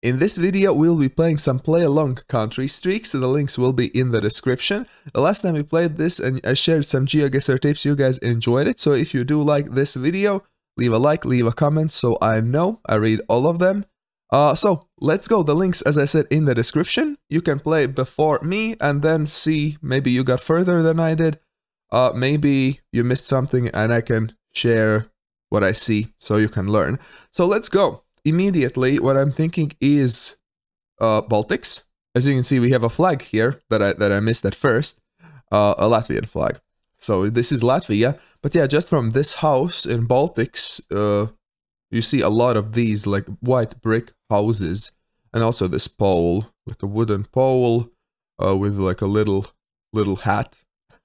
In this video, we'll be playing some play-along country streaks, the links will be in the description. The last time we played this and I shared some GeoGuessr tips, you guys enjoyed it, so if you do like this video, leave a like, leave a comment so I know. I read all of them. Uh, so, let's go, the links as I said in the description, you can play before me and then see, maybe you got further than I did, uh, maybe you missed something and I can share what I see so you can learn. So let's go immediately what I'm thinking is uh, Baltics. As you can see, we have a flag here that I that I missed at first, uh, a Latvian flag. So this is Latvia. But yeah, just from this house in Baltics, uh, you see a lot of these like white brick houses, and also this pole, like a wooden pole, uh, with like a little little hat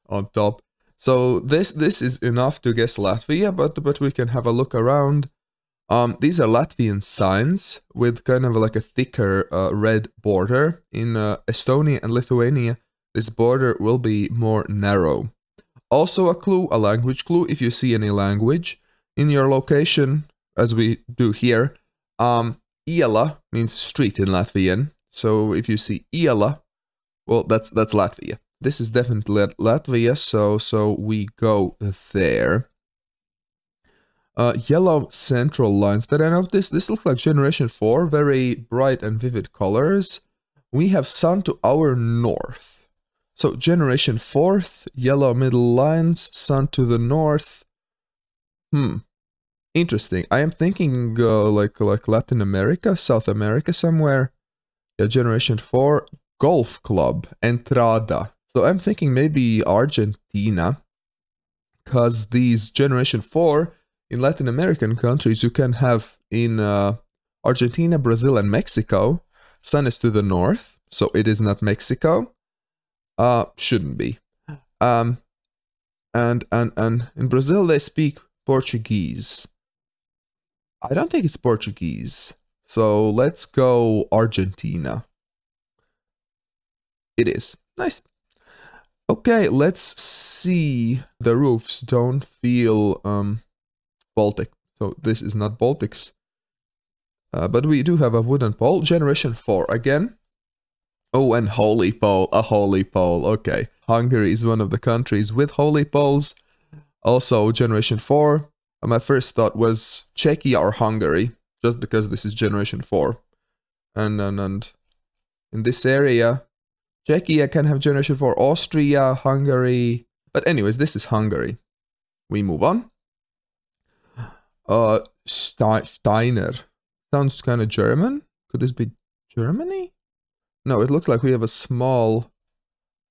on top. So this this is enough to guess Latvia, but but we can have a look around. Um, these are Latvian signs with kind of like a thicker uh, red border. In uh, Estonia and Lithuania, this border will be more narrow. Also a clue, a language clue, if you see any language in your location, as we do here. Um, Iela means street in Latvian. So if you see Iela, well, that's that's Latvia. This is definitely Latvia, so so we go there. Uh, yellow central lines that I noticed. This looks like Generation 4, very bright and vivid colors. We have sun to our north. So Generation 4th, yellow middle lines, sun to the north. Hmm. Interesting. I am thinking uh, like like Latin America, South America somewhere. Yeah, Generation 4, Golf Club, Entrada. So I'm thinking maybe Argentina. Because these Generation 4 in Latin American countries, you can have in uh, Argentina, Brazil, and Mexico, sun is to the north, so it is not Mexico. Uh, shouldn't be. Um, and and and in Brazil they speak Portuguese. I don't think it's Portuguese. So let's go Argentina. It is. Nice. Okay, let's see. The roofs don't feel um Baltic. So this is not Baltics. Uh, but we do have a wooden pole. Generation 4 again. Oh, and holy pole. A holy pole. Okay. Hungary is one of the countries with holy poles. Also, Generation 4. Uh, my first thought was Czechia or Hungary. Just because this is Generation 4. And, and, and in this area, Czechia can have Generation 4. Austria, Hungary. But anyways, this is Hungary. We move on. Uh, Steiner. Sounds kind of German. Could this be Germany? No, it looks like we have a small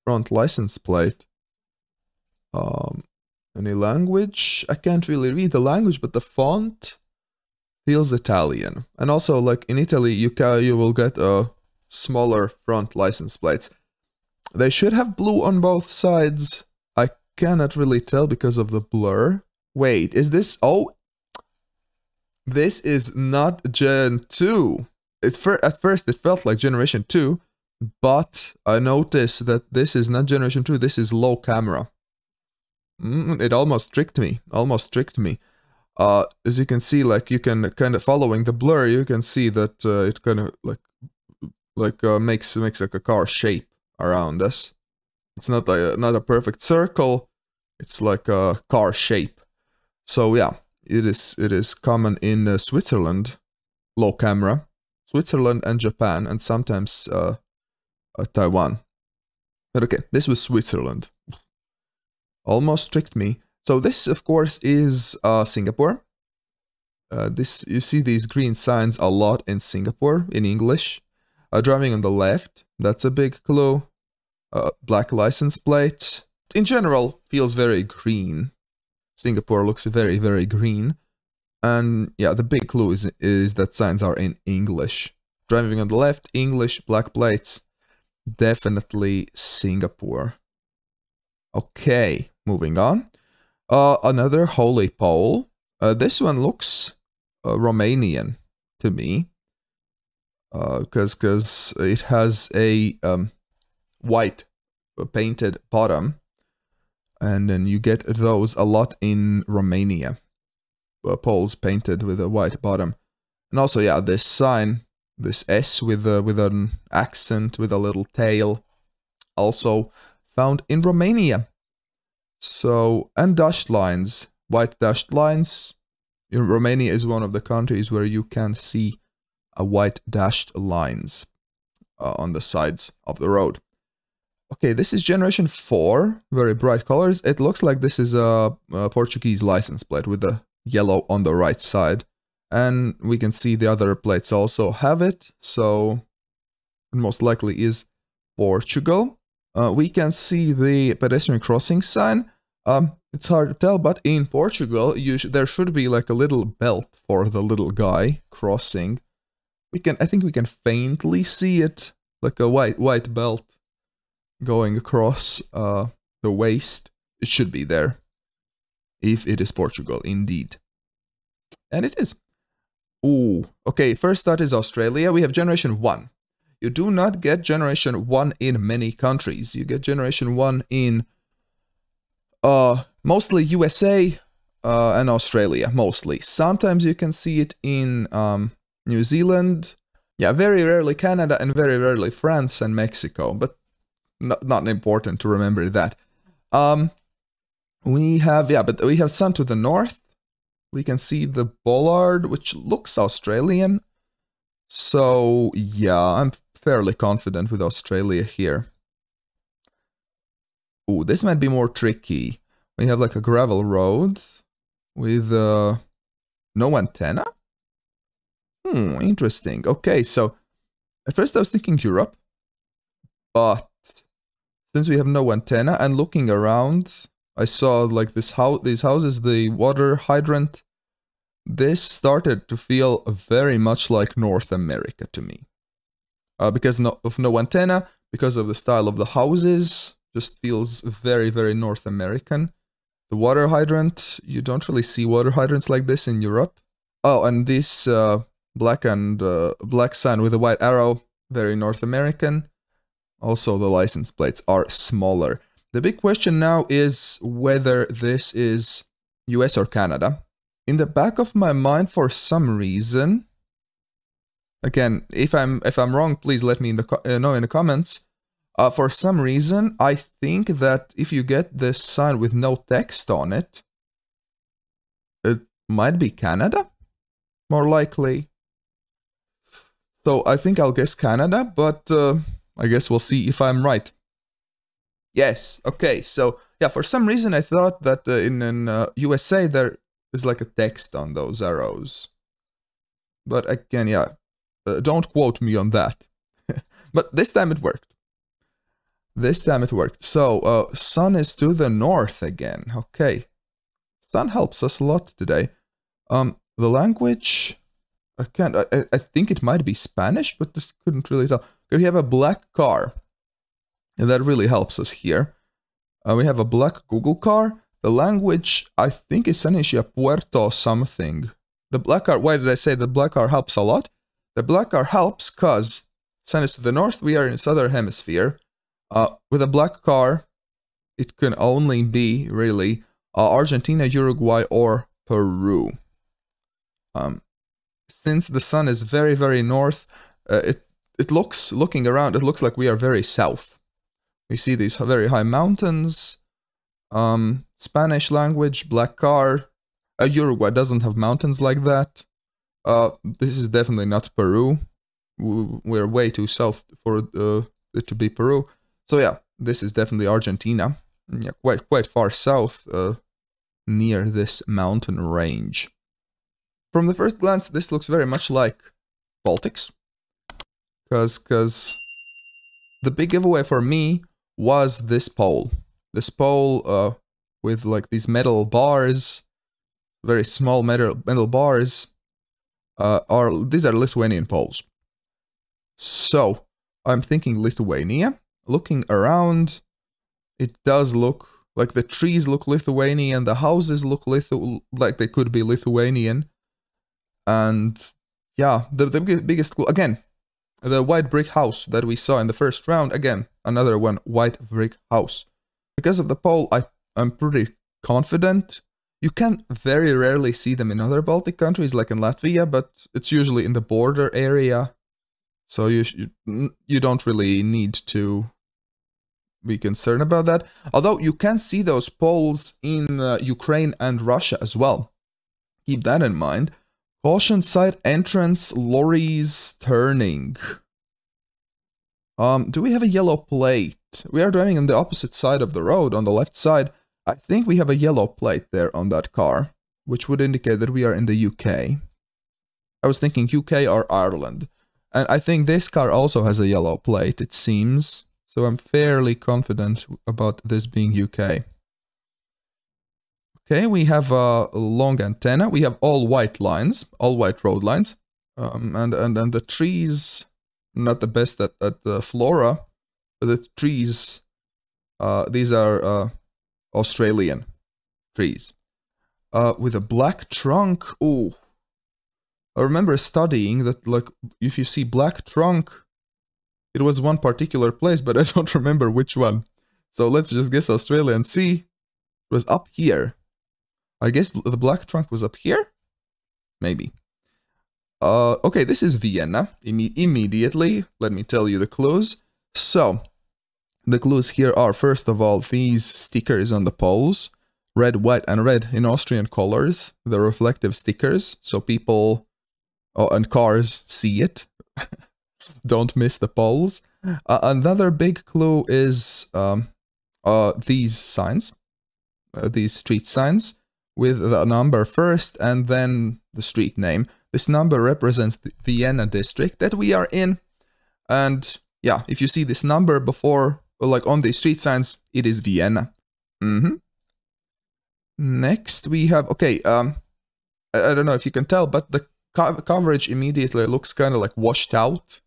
front license plate. Um, any language? I can't really read the language, but the font feels Italian. And also, like in Italy, you can, you will get a smaller front license plates. They should have blue on both sides. I cannot really tell because of the blur. Wait, is this... Oh, this is not Gen 2. It fir at first it felt like Generation 2, but I noticed that this is not Generation 2, this is low camera. Mm, it almost tricked me, almost tricked me. Uh, as you can see, like you can kind of following the blur, you can see that uh, it kind of like like uh, makes makes like a car shape around us. It's not a not a perfect circle. It's like a car shape. So yeah, it is it is common in uh, Switzerland, low camera, Switzerland and Japan, and sometimes uh, uh, Taiwan. But okay, this was Switzerland. Almost tricked me. So this, of course, is uh, Singapore. Uh, this you see these green signs a lot in Singapore in English. Uh, driving on the left, that's a big clue. Black license plate. In general, feels very green. Singapore looks very, very green. And yeah, the big clue is, is that signs are in English. Driving on the left, English, black plates. Definitely Singapore. Okay, moving on. Uh, another holy pole. Uh, this one looks uh, Romanian to me. Because uh, cause it has a um, white uh, painted bottom and then you get those a lot in Romania. Poles painted with a white bottom. And also, yeah, this sign, this S with a, with an accent with a little tail, also found in Romania. So and dashed lines, white dashed lines. In Romania is one of the countries where you can see a white dashed lines uh, on the sides of the road. Okay, this is generation 4, very bright colors. It looks like this is a, a Portuguese license plate with the yellow on the right side. And we can see the other plates also have it, so it most likely is Portugal. Uh, we can see the pedestrian crossing sign. Um, it's hard to tell, but in Portugal, sh there should be like a little belt for the little guy crossing. We can, I think we can faintly see it, like a white white belt going across uh, the waist. It should be there, if it is Portugal, indeed. And it is. Ooh, okay, first that is Australia. We have Generation 1. You do not get Generation 1 in many countries. You get Generation 1 in uh, mostly USA uh, and Australia, mostly. Sometimes you can see it in um, New Zealand. Yeah, very rarely Canada and very rarely France and Mexico, but not, not important to remember that. Um, we have, yeah, but we have sun to the north we can see the bollard, which looks Australian. So yeah, I'm fairly confident with Australia here. Oh, this might be more tricky. We have like a gravel road with uh, no antenna. Hmm, interesting. Okay, so at first I was thinking Europe, but since we have no antenna and looking around, I saw like this house, these houses, the water hydrant. This started to feel very much like North America to me. Uh, because no, of no antenna, because of the style of the houses, just feels very, very North American. The water hydrant, you don't really see water hydrants like this in Europe. Oh, and this uh, black and uh, black sign with a white arrow, very North American. Also, the license plates are smaller. The big question now is whether this is US or Canada. In the back of my mind, for some reason, again, if I'm if I'm wrong, please let me in the uh, know in the comments. Uh, for some reason, I think that if you get this sign with no text on it, it might be Canada, more likely. So I think I'll guess Canada, but uh, I guess we'll see if I'm right. Yes. Okay. So yeah, for some reason I thought that uh, in, in uh, USA there is like a text on those arrows. But again, yeah, uh, don't quote me on that. but this time it worked. This time it worked. So uh, sun is to the north again. Okay. Sun helps us a lot today. Um, the language, I can't, I, I think it might be Spanish, but just couldn't really tell. We have a black car and that really helps us here. Uh, we have a black Google car. The language, I think, is Senecia Puerto something. The black car, why did I say the black car helps a lot? The black car helps because sun is to the north, we are in the southern hemisphere. Uh, with a black car, it can only be, really, uh, Argentina, Uruguay, or Peru. Um, since the sun is very, very north, uh, it, it looks, looking around, it looks like we are very south. We see these very high mountains. Um, Spanish language, black car. Uh, Uruguay doesn't have mountains like that. Uh, this is definitely not Peru. We're way too south for uh, it to be Peru. So yeah, this is definitely Argentina. Yeah, quite quite far south, uh, near this mountain range. From the first glance, this looks very much like Baltics. Cause, cause the big giveaway for me was this pole. This pole uh, with like these metal bars, very small metal metal bars, uh, are these are Lithuanian poles. So I'm thinking Lithuania. Looking around, it does look like the trees look Lithuanian, the houses look Lithu like they could be Lithuanian, and yeah, the the biggest again the white brick house that we saw in the first round, again, another one, white brick house. Because of the pole, I, I'm pretty confident. You can very rarely see them in other Baltic countries, like in Latvia, but it's usually in the border area So you you don't really need to be concerned about that. Although you can see those poles in uh, Ukraine and Russia as well. Keep that in mind. Caution side entrance, lorries turning. Um, do we have a yellow plate? We are driving on the opposite side of the road, on the left side. I think we have a yellow plate there on that car, which would indicate that we are in the UK. I was thinking UK or Ireland. And I think this car also has a yellow plate, it seems. So I'm fairly confident about this being UK. Okay, we have a long antenna. We have all white lines, all white road lines. Um, and, and, and the trees, not the best at, at the flora, but the trees, uh, these are uh, Australian trees. Uh, with a black trunk, oh. I remember studying that, like, if you see black trunk it was one particular place, but I don't remember which one. So let's just guess Australia and see. It was up here. I guess the black trunk was up here? Maybe. Uh, okay, this is Vienna. Imme immediately, let me tell you the clues. So, the clues here are, first of all, these stickers on the poles. Red, white, and red in Austrian colors. The reflective stickers, so people oh, and cars see it. Don't miss the poles. Uh, another big clue is um, uh, these signs, uh, these street signs, with the number first and then the street name. This number represents the Vienna district that we are in. And yeah, if you see this number before, like on the street signs, it is Vienna. Mm -hmm. Next we have, okay, um, I, I, don't know if you can tell, but the co coverage immediately looks kind of like washed out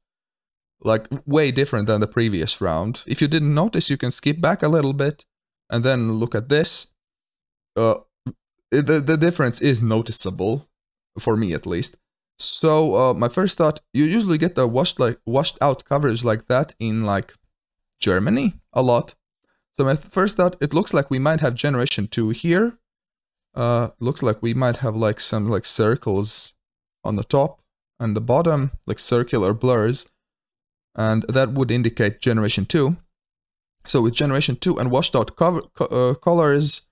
like way different than the previous round. If you didn't notice, you can skip back a little bit and then look at this. Uh, the, the difference is noticeable, for me at least. So uh, my first thought, you usually get the washed like washed out coverage like that in like Germany a lot. So my first thought, it looks like we might have generation 2 here. Uh, looks like we might have like some like circles on the top and the bottom, like circular blurs and that would indicate generation 2. So with generation 2 and washed out co uh, colors,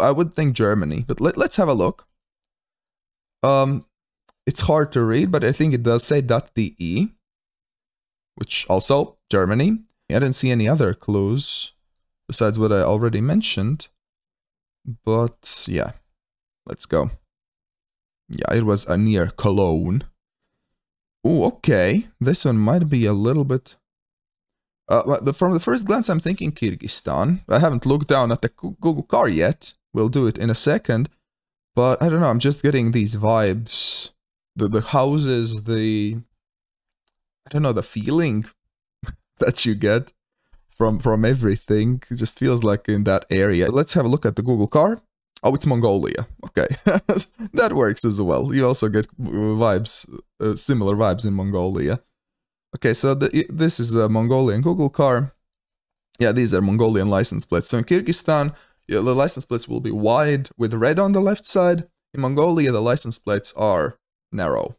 I would think Germany, but let, us have a look. Um, it's hard to read, but I think it does say .de, which also Germany. I didn't see any other clues besides what I already mentioned. But yeah, let's go. Yeah, it was a near Cologne. Oh, okay. This one might be a little bit... Uh, the, from the first glance, I'm thinking Kyrgyzstan. I haven't looked down at the Google car yet. We'll do it in a second. But I don't know, I'm just getting these vibes. The, the houses, the... I don't know, the feeling that you get from, from everything. It just feels like in that area. Let's have a look at the Google car. Oh, it's Mongolia. Okay, that works as well. You also get vibes, uh, similar vibes in Mongolia. Okay, so the, this is a Mongolian Google car. Yeah, these are Mongolian license plates. So in Kyrgyzstan, the license plates will be wide with red on the left side. In Mongolia, the license plates are narrow,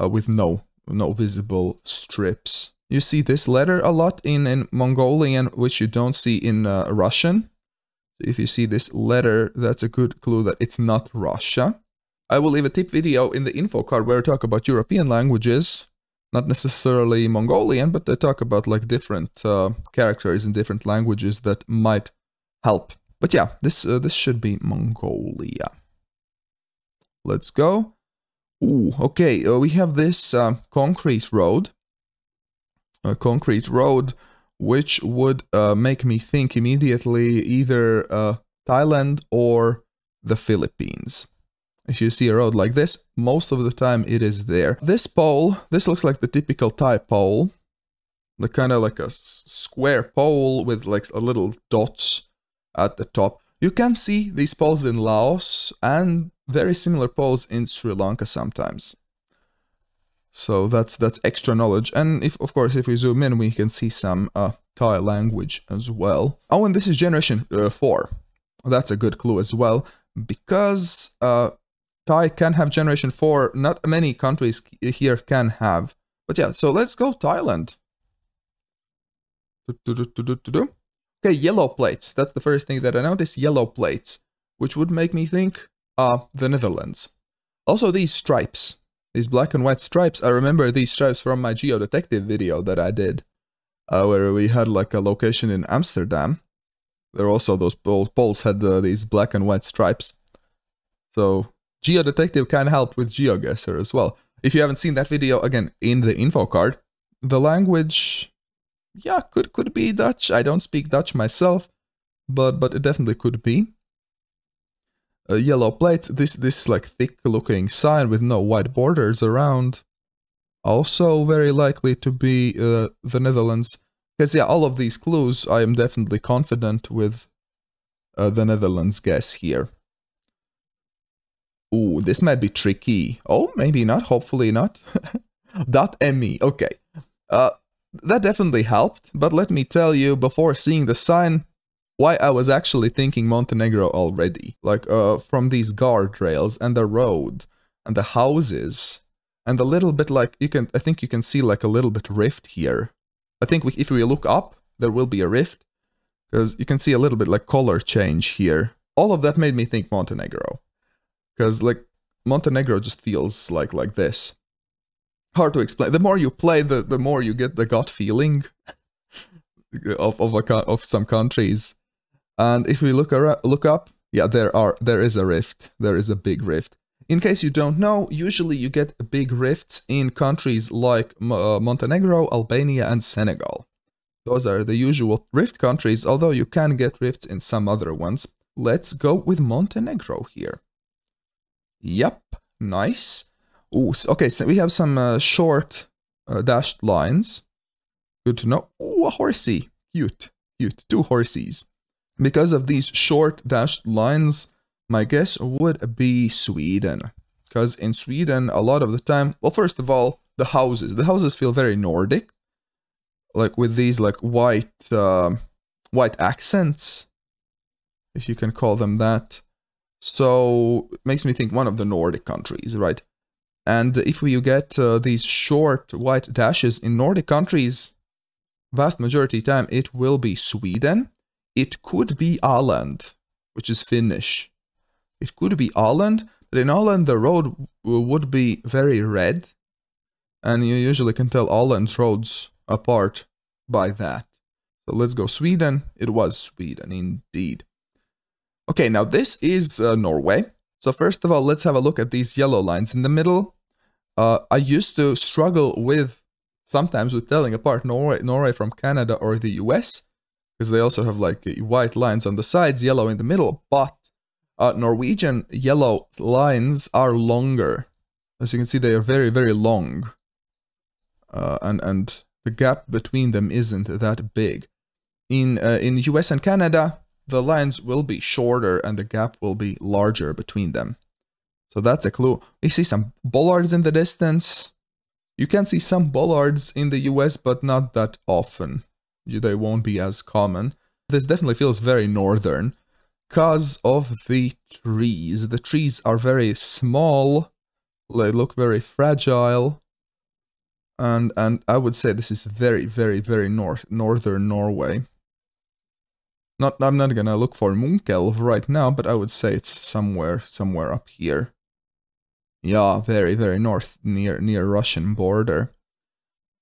uh, with no no visible strips. You see this letter a lot in, in Mongolian, which you don't see in uh, Russian if you see this letter, that's a good clue that it's not Russia. I will leave a tip video in the info card where I talk about European languages, not necessarily Mongolian, but I talk about like different uh, characters in different languages that might help. But yeah, this uh, this should be Mongolia. Let's go. Ooh, okay, uh, we have this uh, concrete road. A concrete road which would uh, make me think immediately either uh, Thailand or the Philippines. If you see a road like this, most of the time it is there. This pole, this looks like the typical Thai pole. The kind of like a square pole with like a little dots at the top. You can see these poles in Laos and very similar poles in Sri Lanka sometimes. So that's that's extra knowledge. And if of course if we zoom in, we can see some uh, Thai language as well. Oh, and this is generation uh, four. That's a good clue as well because uh, Thai can have generation four. Not many countries here can have, But yeah, so let's go Thailand. Okay, yellow plates. That's the first thing that I noticed. Yellow plates, which would make me think, uh, the Netherlands. Also, these stripes. These black and white stripes. I remember these stripes from my Geodetective video that I did, uh, where we had like a location in Amsterdam. There also those poles had uh, these black and white stripes. So Geodetective can help with GeoGuessr as well. If you haven't seen that video, again, in the info card, the language, yeah, could could be Dutch. I don't speak Dutch myself, but but it definitely could be. A yellow plate, this this like thick looking sign with no white borders around. Also very likely to be uh, the Netherlands. Because yeah, all of these clues, I am definitely confident with uh, the Netherlands guess here. Ooh, this might be tricky. Oh, maybe not. Hopefully not. Dot me. Okay. Uh, that definitely helped. But let me tell you, before seeing the sign, why I was actually thinking Montenegro already. Like, uh, from these guardrails and the road and the houses and a little bit like you can. I think you can see like a little bit rift here. I think we, if we look up, there will be a rift because you can see a little bit like color change here. All of that made me think Montenegro because like Montenegro just feels like like this. Hard to explain. The more you play, the the more you get the gut feeling of of a of some countries. And if we look around, look up, yeah, there are there is a rift. There is a big rift. In case you don't know, usually you get big rifts in countries like uh, Montenegro, Albania, and Senegal. Those are the usual rift countries, although you can get rifts in some other ones. Let's go with Montenegro here. Yep, nice. Ooh, okay, so we have some uh, short uh, dashed lines. Good to know. Ooh, a horsey. Cute, cute. Two horsies. Because of these short dashed lines, my guess would be Sweden. Because in Sweden, a lot of the time, well, first of all, the houses. The houses feel very Nordic. Like with these like white, uh, white accents, if you can call them that. So it makes me think one of the Nordic countries, right? And if you get uh, these short white dashes in Nordic countries, vast majority time it will be Sweden. It could be Åland, which is Finnish. It could be Åland, but in Åland the road would be very red. And you usually can tell Åland's roads apart by that. So let's go Sweden. It was Sweden indeed. Okay, now this is uh, Norway. So first of all, let's have a look at these yellow lines in the middle. Uh, I used to struggle with, sometimes with telling apart Norway, Norway from Canada or the US, because they also have like white lines on the sides, yellow in the middle, but uh, Norwegian yellow lines are longer. As you can see, they are very, very long. Uh, and, and the gap between them isn't that big. In, uh, in US and Canada, the lines will be shorter and the gap will be larger between them. So that's a clue. We see some bollards in the distance. You can see some bollards in the US, but not that often. They won't be as common. This definitely feels very northern because of the trees. The trees are very small. They look very fragile. And and I would say this is very, very, very north northern Norway. Not, I'm not gonna look for Munkelv right now, but I would say it's somewhere, somewhere up here. Yeah, very, very north, near, near Russian border.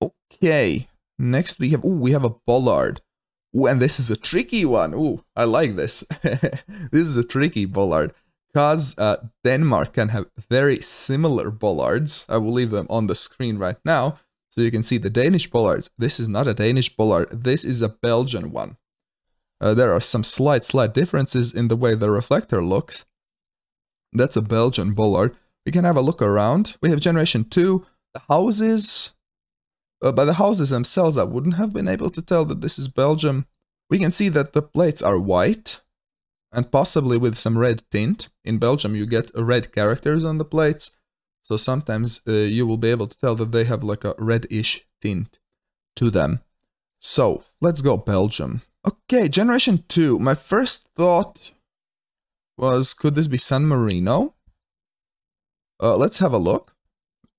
Okay, next we have, oh, we have a bollard. Ooh, and this is a tricky one. Ooh, I like this. this is a tricky bollard. Because uh, Denmark can have very similar bollards. I will leave them on the screen right now. So you can see the Danish bollards. This is not a Danish bollard. This is a Belgian one. Uh, there are some slight, slight differences in the way the reflector looks. That's a Belgian bollard. We can have a look around. We have generation 2. The houses... Uh, by the houses themselves, I wouldn't have been able to tell that this is Belgium. We can see that the plates are white and possibly with some red tint. In Belgium, you get red characters on the plates, so sometimes uh, you will be able to tell that they have like a reddish tint to them. So, let's go Belgium. Okay, Generation 2. My first thought was, could this be San Marino? Uh, let's have a look.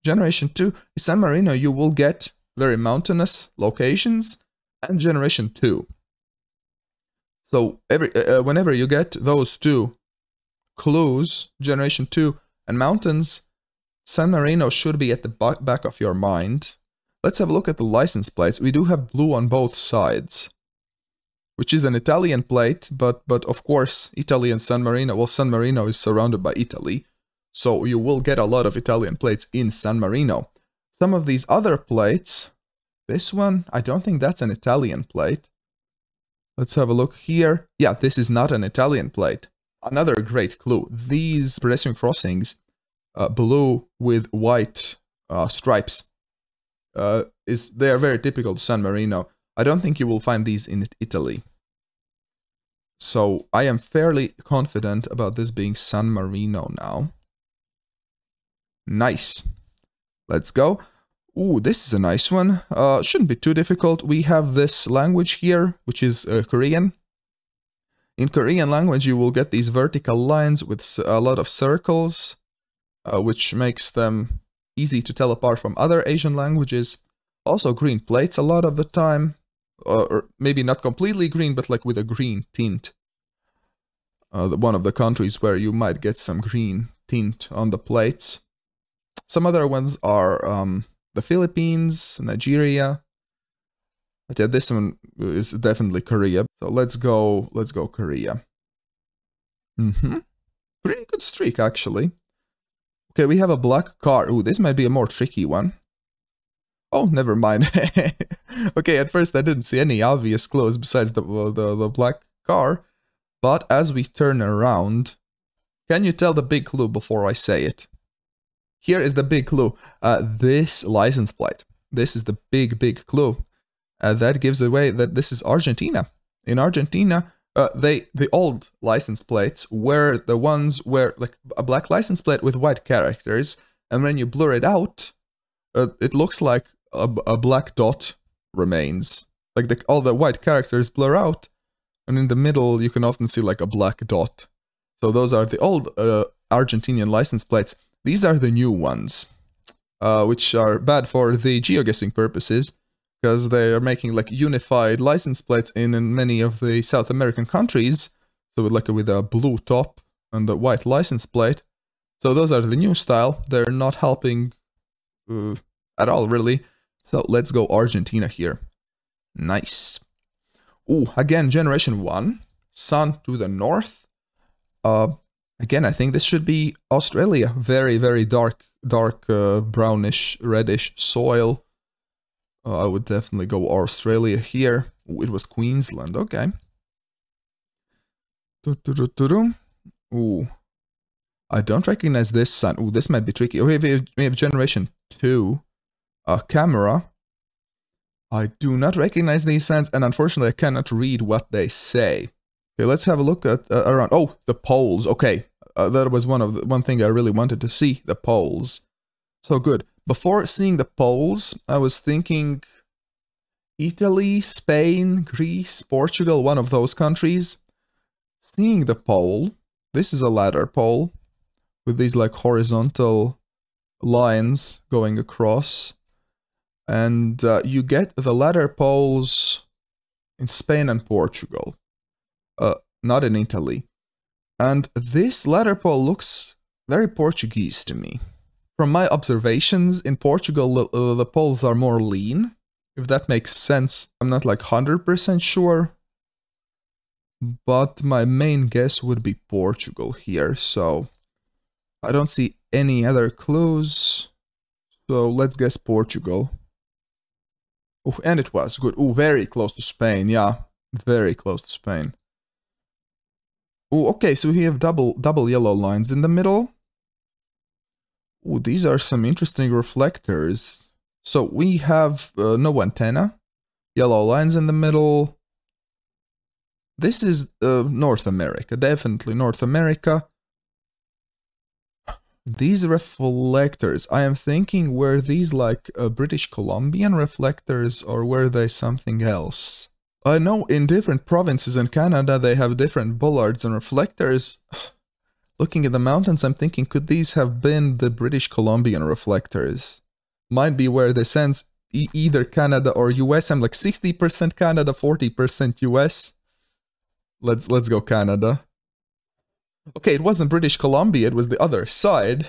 Generation 2, San Marino, you will get very mountainous locations, and Generation 2. So every uh, uh, whenever you get those two clues, Generation 2 and mountains, San Marino should be at the back of your mind. Let's have a look at the license plates. We do have blue on both sides, which is an Italian plate, but but of course, Italy and San Marino, well, San Marino is surrounded by Italy, so you will get a lot of Italian plates in San Marino. Some of these other plates, this one, I don't think that's an Italian plate. Let's have a look here. Yeah, this is not an Italian plate. Another great clue. These pedestrian crossings, uh, blue with white uh, stripes, uh, is they are very typical to San Marino. I don't think you will find these in Italy. So I am fairly confident about this being San Marino now. Nice. Let's go. Ooh, this is a nice one. Uh, shouldn't be too difficult. We have this language here, which is uh, Korean. In Korean language, you will get these vertical lines with a lot of circles, uh, which makes them easy to tell apart from other Asian languages. Also green plates a lot of the time, or maybe not completely green, but like with a green tint. Uh, one of the countries where you might get some green tint on the plates. Some other ones are um, the Philippines, Nigeria. But yeah, this one is definitely Korea. So let's go, let's go Korea. Mm-hmm. Pretty good streak, actually. Okay, we have a black car. Ooh, this might be a more tricky one. Oh, never mind. okay, at first I didn't see any obvious clues besides the, the, the black car. But as we turn around, can you tell the big clue before I say it? Here is the big clue. Uh, this license plate. This is the big, big clue. Uh, that gives away that this is Argentina. In Argentina, uh, they the old license plates were the ones where like a black license plate with white characters, and when you blur it out, uh, it looks like a, a black dot remains. Like the, all the white characters blur out, and in the middle you can often see like a black dot. So those are the old uh, Argentinian license plates. These are the new ones, uh, which are bad for the geoguessing purposes, because they are making like unified license plates in, in many of the South American countries, so with like a, with a blue top and a white license plate. So those are the new style. They're not helping uh, at all, really. So let's go Argentina here. Nice. Ooh, again, generation 1. Sun to the north. Uh, Again, I think this should be Australia. Very, very dark, dark uh, brownish, reddish soil. Uh, I would definitely go Australia here. Ooh, it was Queensland, okay. Ooh. I don't recognize this sun. Ooh, this might be tricky. We have, we have generation 2. A camera. I do not recognize these signs, and unfortunately I cannot read what they say. Okay, let's have a look at uh, around. Oh, the poles. Okay, uh, that was one of the, one thing I really wanted to see the poles. So good. Before seeing the poles, I was thinking Italy, Spain, Greece, Portugal, one of those countries. Seeing the pole, this is a ladder pole with these like horizontal lines going across. And uh, you get the ladder poles in Spain and Portugal, uh, not in Italy. And this ladder pole looks very Portuguese to me. From my observations, in Portugal, uh, the poles are more lean, if that makes sense. I'm not like 100% sure, but my main guess would be Portugal here, so I don't see any other clues. So let's guess Portugal. Oh, and it was good. Oh, very close to Spain. Yeah, very close to Spain. Oh, okay, so we have double double yellow lines in the middle. Oh, these are some interesting reflectors. So we have uh, no antenna, yellow lines in the middle. This is uh, North America, definitely North America. These reflectors, I am thinking were these like uh, British Columbian reflectors or were they something else? I know in different provinces in Canada they have different bollards and reflectors. looking at the mountains, I'm thinking, could these have been the British Columbian reflectors? Might be where they sense e either Canada or US. I'm like 60% Canada, 40% US. Let's let's go Canada. Okay, it wasn't British Columbia, it was the other side.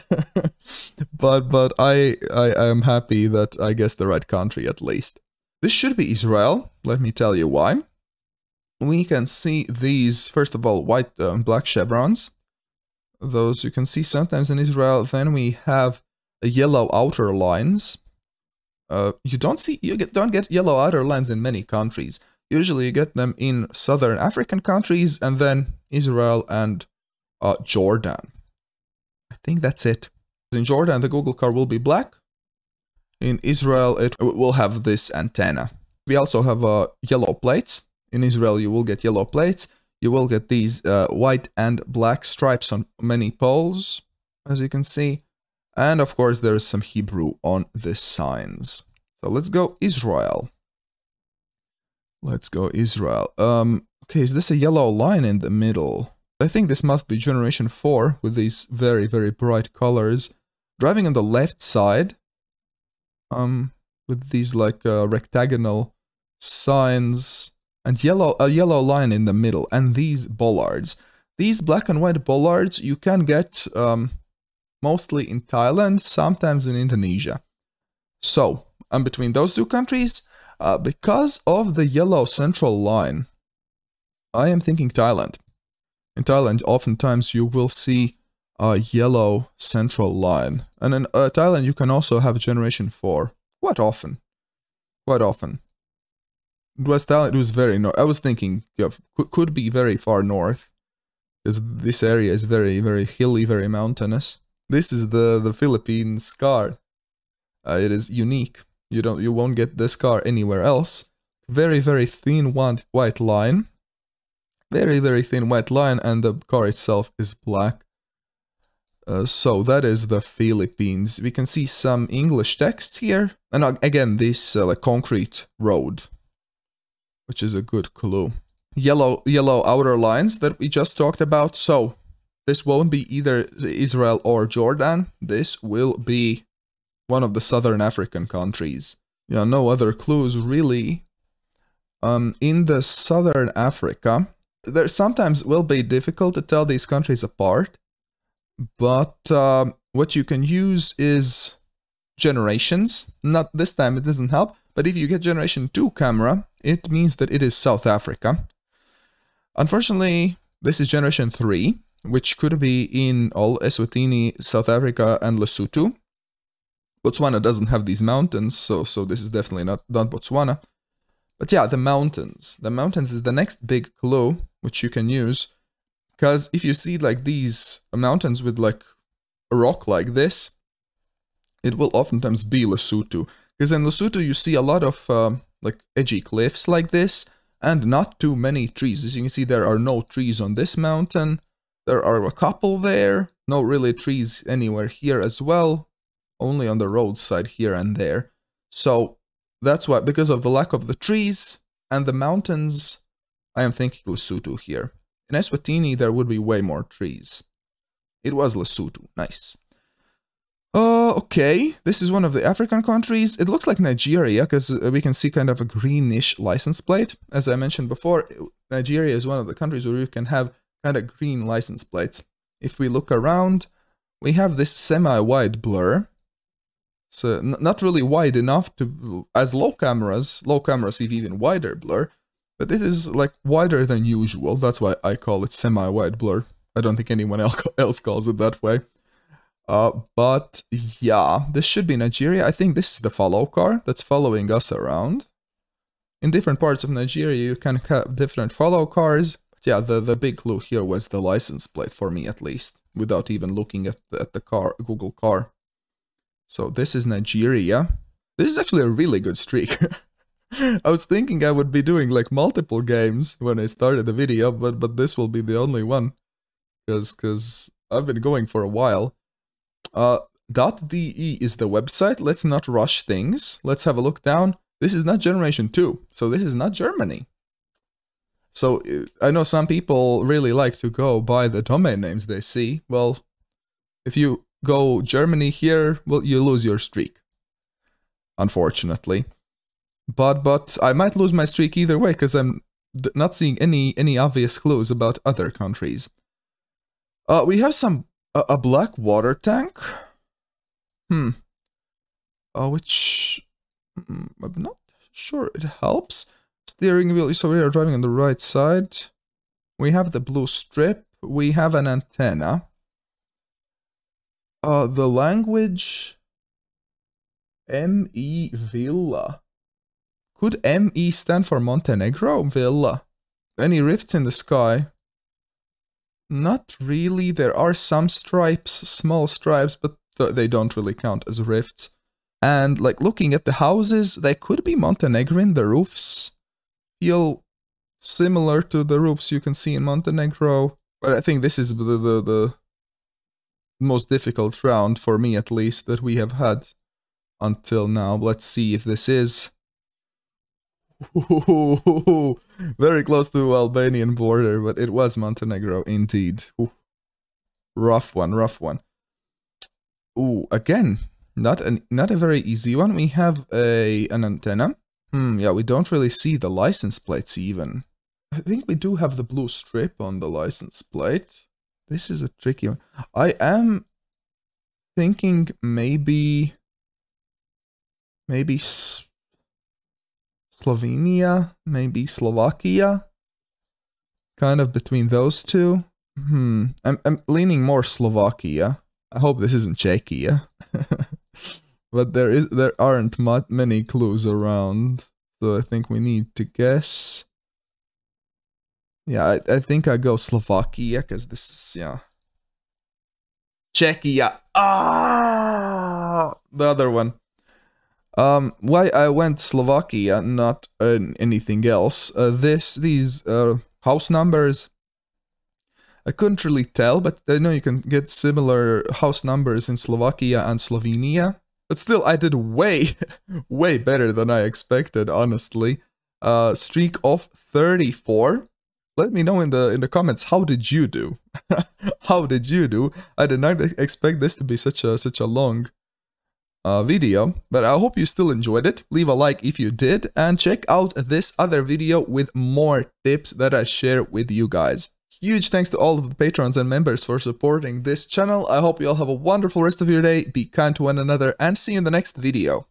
but but I, I am happy that I guess the right country at least. This should be Israel. Let me tell you why. We can see these, first of all, white uh, black chevrons. Those you can see sometimes in Israel. Then we have yellow outer lines. Uh, you don't see you get, don't get yellow outer lines in many countries. Usually you get them in southern African countries and then Israel and uh, Jordan. I think that's it. In Jordan, the Google car will be black. In Israel, it will have this antenna. We also have uh, yellow plates. In Israel, you will get yellow plates. You will get these uh, white and black stripes on many poles, as you can see. And of course, there's some Hebrew on the signs. So let's go Israel. Let's go Israel. Um, okay, is this a yellow line in the middle? I think this must be generation 4 with these very, very bright colors. Driving on the left side, um, with these like uh, rectagonal signs and yellow a yellow line in the middle and these bollards. These black and white bollards you can get um, mostly in Thailand, sometimes in Indonesia. So, I'm between those two countries, uh, because of the yellow central line, I am thinking Thailand. In Thailand, oftentimes you will see a yellow central line. And in uh, Thailand, you can also have generation 4. Quite often. Quite often. It was Thailand, it was very north. I was thinking, yeah, could, could be very far north. Because this area is very, very hilly, very mountainous. This is the, the Philippines car. Uh, it is unique. You don't, you won't get this car anywhere else. Very, very thin white, white line. Very, very thin white line, and the car itself is black. Uh, so that is the Philippines. We can see some English text here. And again, this uh, like concrete road, which is a good clue. Yellow, yellow outer lines that we just talked about. So this won't be either Israel or Jordan. This will be one of the southern African countries. Yeah, no other clues really. Um, in the southern Africa, there sometimes will be difficult to tell these countries apart but uh, what you can use is generations. Not this time, it doesn't help. But if you get generation 2 camera, it means that it is South Africa. Unfortunately, this is generation 3, which could be in all Eswatini, South Africa, and Lesotho. Botswana doesn't have these mountains, so so this is definitely not, not Botswana. But yeah, the mountains. The mountains is the next big clue, which you can use. Because if you see like these mountains with like a rock like this, it will oftentimes be Lesotho. Because in Lesotho you see a lot of uh, like edgy cliffs like this and not too many trees. As you can see there are no trees on this mountain. There are a couple there. No really trees anywhere here as well. Only on the roadside here and there. So that's why, because of the lack of the trees and the mountains, I am thinking Lesotho here. In Eswatini, there would be way more trees. It was Lesotho. Nice. Uh, okay, this is one of the African countries. It looks like Nigeria because uh, we can see kind of a greenish license plate. As I mentioned before, Nigeria is one of the countries where you can have kind of green license plates. If we look around, we have this semi-wide blur. So not really wide enough to, as low cameras, low cameras see even wider blur, but it is like wider than usual. That's why I call it semi-wide blur. I don't think anyone else calls it that way. Uh, but yeah, this should be Nigeria. I think this is the follow car that's following us around. In different parts of Nigeria, you can have different follow cars. But yeah, the, the big clue here was the license plate for me at least, without even looking at the, at the car, Google car. So this is Nigeria. This is actually a really good streak. I was thinking I would be doing like multiple games when I started the video, but but this will be the only one, because because I've been going for a while. Uh, .de is the website. Let's not rush things. Let's have a look down. This is not Generation 2, so this is not Germany. So uh, I know some people really like to go by the domain names they see. Well, if you go Germany here, well, you lose your streak. Unfortunately. But but I might lose my streak either way because I'm not seeing any any obvious clues about other countries. Uh, we have some a, black water tank. Hmm. Uh, which mm, I'm not sure it helps. Steering wheel, so we are driving on the right side. We have the blue strip. We have an antenna. Uh, the language... M-E Villa. Could M-E stand for Montenegro? Villa. Any rifts in the sky? Not really. There are some stripes, small stripes, but they don't really count as rifts. And like looking at the houses, they could be Montenegrin, the roofs feel similar to the roofs you can see in Montenegro. But I think this is the, the, the most difficult round, for me at least, that we have had until now. Let's see if this is... Very close to Albanian border, but it was Montenegro indeed. Ooh. Rough one, rough one. Ooh, again, not an not a very easy one. We have a an antenna. Hmm, yeah, we don't really see the license plates even. I think we do have the blue strip on the license plate. This is a tricky one. I am thinking maybe... Maybe Slovenia, maybe Slovakia. Kind of between those two. Hmm, I'm, I'm leaning more Slovakia. I hope this isn't Czechia. but there is there aren't much, many clues around, so I think we need to guess. Yeah, I, I think I go Slovakia because this is yeah. Czechia. Ah, the other one. Um, why I went Slovakia, not uh, anything else. Uh, this these uh, house numbers. I couldn't really tell, but I know you can get similar house numbers in Slovakia and Slovenia. But still, I did way, way better than I expected, honestly. Uh, streak of 34. Let me know in the in the comments how did you do? how did you do? I did not expect this to be such a such a long uh, video, but I hope you still enjoyed it. Leave a like if you did, and check out this other video with more tips that I share with you guys. Huge thanks to all of the patrons and members for supporting this channel. I hope you all have a wonderful rest of your day, be kind to one another, and see you in the next video.